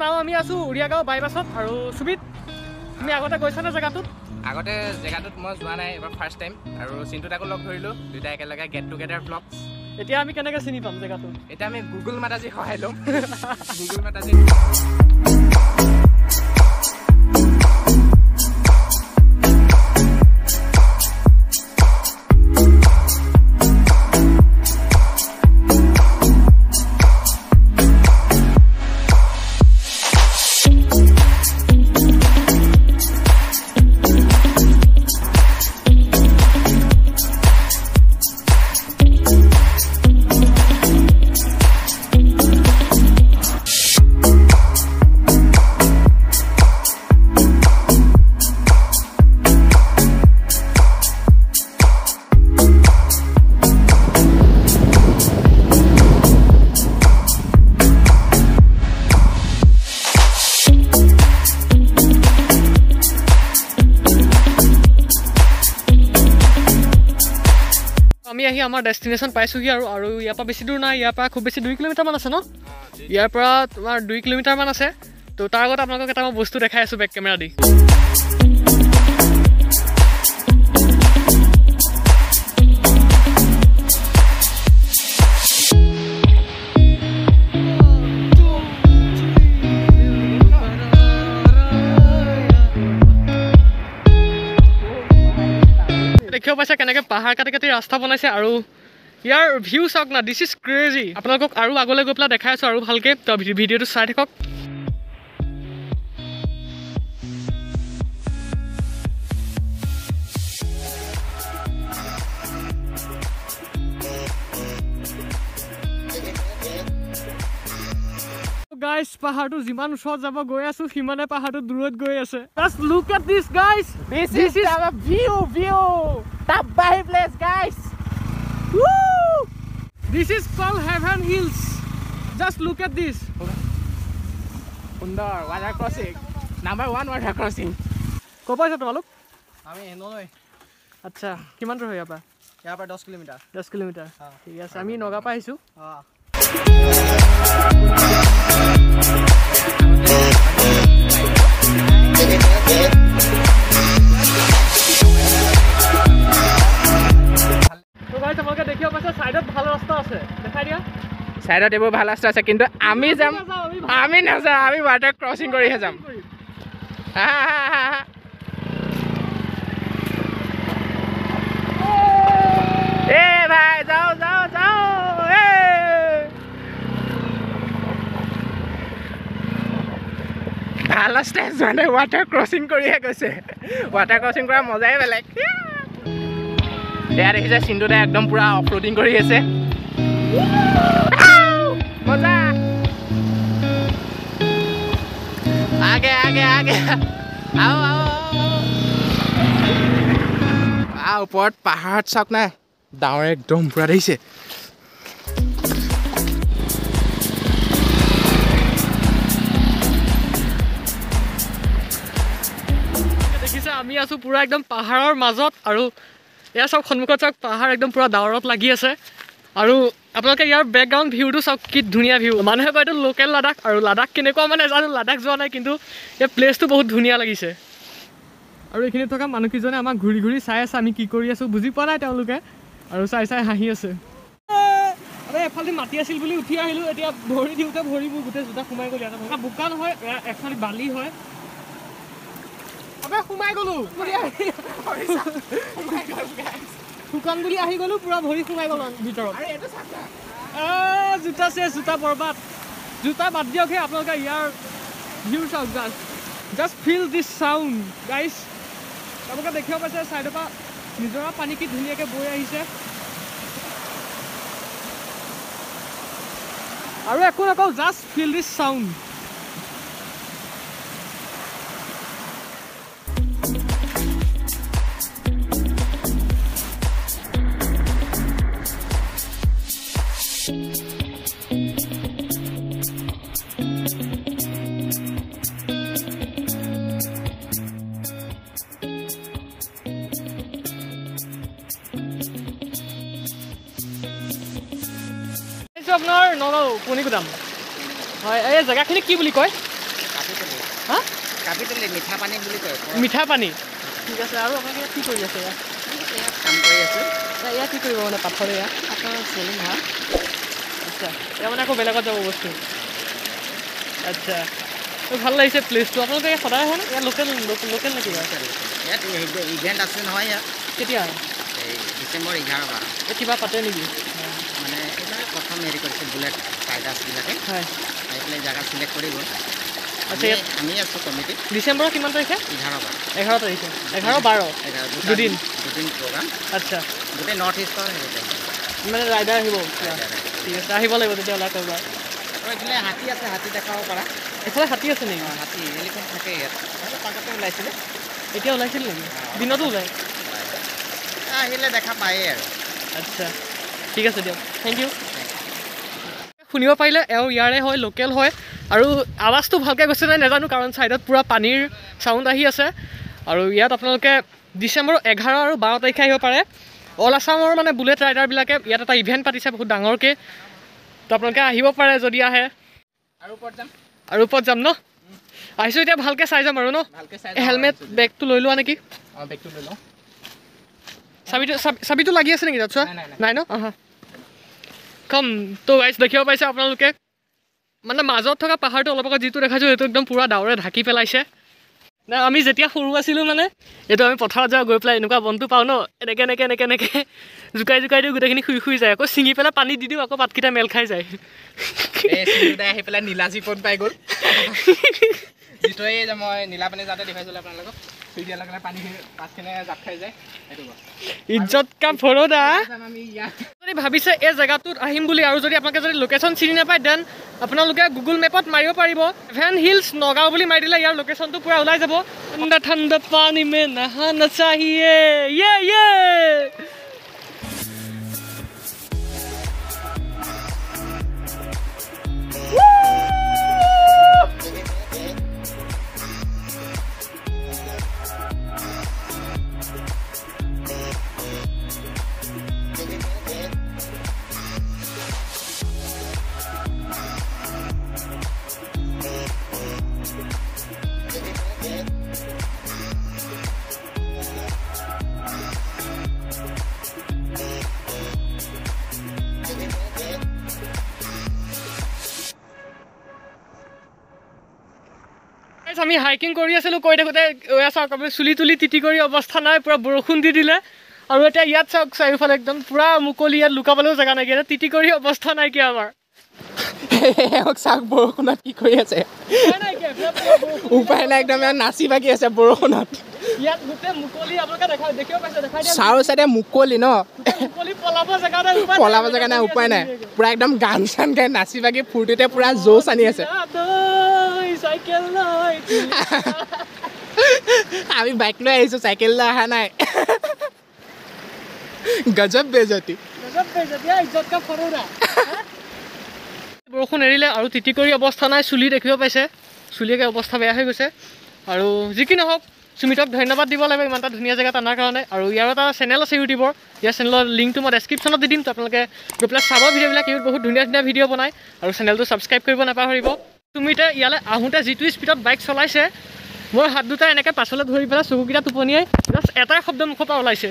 নাও আমি আছো উৰিয়াগাঁও বাইপাছত আৰু সুবিত তুমি আগতে গৈছানে জেগাটোত? আগতে জেগাটোত মই যোৱা নাই এবাৰ ফাৰ্ষ্ট টাইম আৰু চিন্তু তাকো লগ ধৰিলোঁ দুয়োটাই একেলগে গেট টুগেডাৰ ব্লগ এতিয়া আমি কেনেকৈ চিনি পাম জেগাটো? এতিয়া আমি গুগল মাতাজী সহায় ল'ম। গুগল মাতাজী আমি আহি আমাৰ ডেষ্টিনেশ্যন পাইছোঁহি আৰু আৰু ইয়াৰ পৰা বেছি দূৰ নাই ইয়াৰ পৰা খুব বেছি দুই কিলোমিটাৰমান আছে ন? ইয়াৰ পৰা তোমাৰ দুই কিলোমিটাৰমান আছে। তো তাৰ আগত আপোনালোকক এটা মই বস্তু দেখাই আছোঁ বেক কেমেৰা দি। পাইছে কেনেকৈ পাহাৰ কাটি কাটি ৰাস্তা বনাইছে আৰু ইয়াৰ ভিউ চাওক না দিছ ইজ ক্ৰেজি আপোনালোকক আৰু আগলৈ গৈ পেলাই দেখাই আছোঁ আৰু ভালকৈ। ভিডিঅ'টো চাই থাকক। গাইজ পাহাৰটো যিমান ওচৰত যাব গৈ আছো সিমানে পাহাৰটো দূৰত গৈ আছে। Just look at this guys This is our view, view. Tabai place, guys. This is call heaven hills just look at this সুন্দৰ water crossing number one water crossing ক'ৰ পৰা আহিছা তোমালোক? আমি এনলৈ আচ্ছা কিমান দূৰ হয় ইয়াৰ পৰা? ইয়াৰ পৰা দহ কিলোমিটাৰ। দহ কিলোমিটাৰ। ঠিক আছে আমি পৰা আহিছোঁ। অঁ। তো গাইজ আপোনালোকে দেখিব পাইছে ছাইডত ভাল ৰাস্তা আছে দেখাই দিয়া ছাইডত এইবোৰ ভাল ৰাস্তা আছে কিন্তু আমি যাম আমি নাযাওঁ আমি ৱাটাৰ ক্ৰছিং কৰিহে যাম। হা, হা, হা, হা। এ ভাই যাওঁ যাওঁ যাওঁ এ। ভাল ষ্টেজ মানে ৱাটাৰ ক্ৰছিং কৰিহে গৈছে। ৱাটাৰ ক্ৰছিং কৰা মজাই বেলেগ। এয়া দেখিছে চিন্তুদাই একদম পূৰা অফৰোডিং কৰি আছে। মজা। আগে আগে আগে। আও আও ওপৰত পাহাৰত চাওক নাই ডাৱৰে একদম পূৰা দেখিছে। আমি আছোঁ পূৰা একদম পাহাৰৰ মাজত আৰু এয়া চাওক সন্মুখত চাওক পাহাৰ একদম পূৰা ডাৱৰত লাগি আছে। আৰু আপোনালোকে ইয়াৰ বেকগ্ৰাউণ্ড ভিউটো চাওক কি ধুনীয়া ভিউ মানুহে কয় এইটো লোকেল লাডাখ আৰু লাডাখ কেনেকুৱা মানে জানো লাডাখ যোৱা নাই কিন্তু এই প্লেচটো বহুত ধুনীয়া লাগিছে। আৰু এইখিনিত থকা মানুহকেইজনে আমাক ঘূৰি ঘূৰি চাই আছে আমি কি কৰি আছোঁ বুজি পোৱা নাই তেওঁলোকে আৰু চাই চাই হাঁহি আছে। আৰে এফালে মাটি আছিল বুলি উঠি আহিলোঁ এতিয়া ভৰি দিওঁতে ভৰিবোৰ গোটেই জোতা সোমাই গ'ল ইয়াতে বোকা নহয় এফালে বালি হয়। আবে সোমাই গ'লো বুলি শুকান বুলি আহি গ'লো পূৰা ভৰি সোমাই গ'ল ভিতৰত। জোতা চেচ জোতা বৰবাদ। জোতা বাদ দিয়ক হে আপোনালোকে ইয়াৰ ভিউ চাওক just just feel this sound guys আপোনালোকে দেখিব পাইছে ছাইডৰ পৰা নিজৰা পানী কি ধুনীয়াকৈ বৈ আহিছে। আৰু একো নকওঁ জাষ্ট ফিল দিছ চাউণ্ড আপোনাৰ নগাঁও পুনিগুদাম হয় এই জেগাখিনি কি বুলি কয়? হা? মিঠা পানী বুলি কয়। মিঠা পানী ঠিক আছে আৰু আপোনালোকে কি কৰি আছে ইয়াত? ইয়াত কাম কৰি আছোঁ। ইয়াত কি কৰিব মানে পাথৰে ইয়াত? আপোনাৰ চেলিং হয় আচ্ছা ইয়াৰ মানে আকৌ বেলেগত যাব বস্তু। আচ্ছা ত' ভাল লাগিছে প্লেচটো আপোনালোকে ইয়াত সদায় আহেনে? ইয়াত লোকেল লোকেল নেকি? ইয়াত ইভেণ্ট আছে নহয় ইয়াত। কেতিয়া? ডিচেম্বৰ এঘাৰ কিবা পাতে নেকি? মানে এইবাৰ প্ৰথম হেৰি কৰিছে বুলেট ৰাইডাৰ্ছবিলাকে হয়। আহি পেলাই জেগা চিলেক্ট কৰিব আচ্ছা, আমি আছোঁ কমিটিত ডিচেম্বৰৰ কিমান তাৰিখে? এঘাৰ বাৰ। এঘাৰ তাৰিখে। এঘাৰ বাৰ। এঘাৰ দুদিন। দুদিন প্ৰগ্ৰাম আচ্ছা। গোটেই নৰ্থ ইষ্টৰ হেৰিতে। মানে ৰাইডাৰ আহিব। ঠিক আছে আহিব লাগিব তেতিয়াহ'লে আকৌ এবাৰ আৰু এইফালে হাতী আছে হাতী দেখাব পাৰা। এইফালে হাতী আছে নেকি? হাতী এলিফেণ্ট থাকে ইয়াত। আগতে ওলাইছিলে। এতিয়া ওলাইছিল নেকি? দিনতো ওলাই। আহিলে দেখা পায়েই আৰু। আচ্ছা। ঠিক আছে দিয়ক। থেংক ইউ শুনিব পাৰিলে এওঁ ইয়াৰে হয় লোকেল হয়। আৰু আৱাজটো ভালকৈ গৈছে নাই নাজানো কাৰণ ছাইডত পূৰা পানীৰ চাউণ্ড আহি আছে। আৰু ইয়াত আপোনালোকে ডিচেম্বৰ এঘাৰ আৰু বাৰ তাৰিখে আহিব পাৰে। অল আছামৰ মানে বুলেট ৰাইডাৰবিলাকে ইয়াত এটা ইভেণ্ট পাতিছে বহুত ডাঙৰকৈ। তো আপোনালোকে আহিব পাৰে যদি আহে। আৰু ওপৰত যাম। আৰু ওপৰত যাম ন? আহিছোঁ এতিয়া ভালকৈ চাই যাম আৰু ন? হেলমেট বেগটো লৈ লোৱা নেকি? চাবিটো চাবি- চাবিটো লাগি আছে নেকি তাত চোৱা? নাই, ন? আহা। কম তো গাইজ দেখিব পাইছে আপোনালোকে? মানে মাজত থকা পাহাৰটো অলপ আগত যিটো দেখাইছোঁ সেইটো একদম পূৰা ডাৱৰে ঢাকি পেলাইছে। না আমি যেতিয়া সৰু আছিলোঁ মানে এইটো আমি পথাৰত যাওঁ গৈ পেলাই এনেকুৱা বনটো পাওঁ ন এনেকৈ এনেকৈ এনেকৈ এনেকৈ জোকাই জোকাই দিওঁ গোটেইখিনি শুই শুই যায় আকৌ ছিঙি পেলাই পানী দি দিওঁ আকৌ পাতকেইটা মেল খাই যায়। আহি পেলাই নীলাজী ফোন পাই গ'ল। যিটোৱে যে মই নীলা পানী যাওঁতে দেখুৱাইছিলোঁ আপোনালোকক চুই দিয়াৰ লগে লগে পানী পাছখিনি জাপ খাই যায়। সেইটো কওঁ ইজ্জত কা ভৰোদা যাম আমি ইয়াত যদি ভাবিছে এই জেগাটোত আহিম বুলি আৰু যদি আপোনালোকে যদি লোকেশ্যন চিনি নাপায় দেন আপোনালোকে গুগল মেপত মাৰিব পাৰিব। ভেন হিলছ নগাঁও বুলি মাৰি দিলে ইয়াৰ লোকেশ্যনটো পূৰা ওলাই যাব। ঠাণ্ডা ঠাণ্ডা পানী মে নাহানা চাহিয়ে Guys, আমি হাইকিং কৰি আছিলোঁ কৈ থাকোঁতে এয়া চাওক আপুনি চুলি তুলি তিতি কৰি অৱস্থা নাই পূৰা বৰষুণ দি দিলে। আৰু এতিয়া ইয়াত চাওক চাৰিওফালে একদম পূৰা মুকলি ইয়াত লুকাবলৈও জেগা নাইকিয়া এতিয়া তিতি কৰি অৱস্থা নাইকিয়া আমাৰ। চাওক বৰষুণত কি কৰি আছে। উপায় নাই একদম নাচি বাগি আছে বৰষুণত। ইয়াত গোটেই মুকলি আপোনালোকে দেখা দেখিব পাইছে দেখাই দিয়া চাৰো চাইডে মুকলি ন? পলাব জেগা নাই উপায় নাই উপায় নাই পুৰা একদম গান চান গাই নাচি বাগি ফূৰ্তিতে পুৰা জোচ আনি আছে। চাইকেল লৈ আমি বাইক লৈ আহিছোঁ চাইকেল লৈ অহা নাই। গজব বেজতি। বৰষুণ এৰিলে আৰু তিতি কৰি অৱস্থা নাই চুলি দেখিব পাইছে। চুলিকে অৱস্থা বেয়া হৈ গৈছে। আৰু যি কি নহওক সুমিতক ধন্যবাদ দিব লাগিব ইমান এটা ধুনীয়া জেগাত অনাৰ কাৰণে। আৰু ইয়াৰ এটা চেনেল আছে ইউটিউবৰ ইয়াৰ চেনেলৰ লিংকটো মই ডেছক্ৰিপশ্যনত দি দিম তো আপোনালোকে গৈ পেলাই চাব ভিডিঅ'বিলাক। ইউত বহুত ধুনীয়া ধুনীয়া ভিডিঅ' বনায়। আৰু চেনেলটো ছাবস্ক্ৰাইব কৰিব নাপাহৰিব। সুমিতে ইয়ালৈ আহোঁতে যিটো স্পীডত বাইক চলাইছে মই হাত দুটা এনেকৈ পাছলৈ ধৰি পেলাই চকুকেইটা টোপনিয়াই জাষ্ট এটাই শব্দ মুখৰ পৰা ওলাইছে।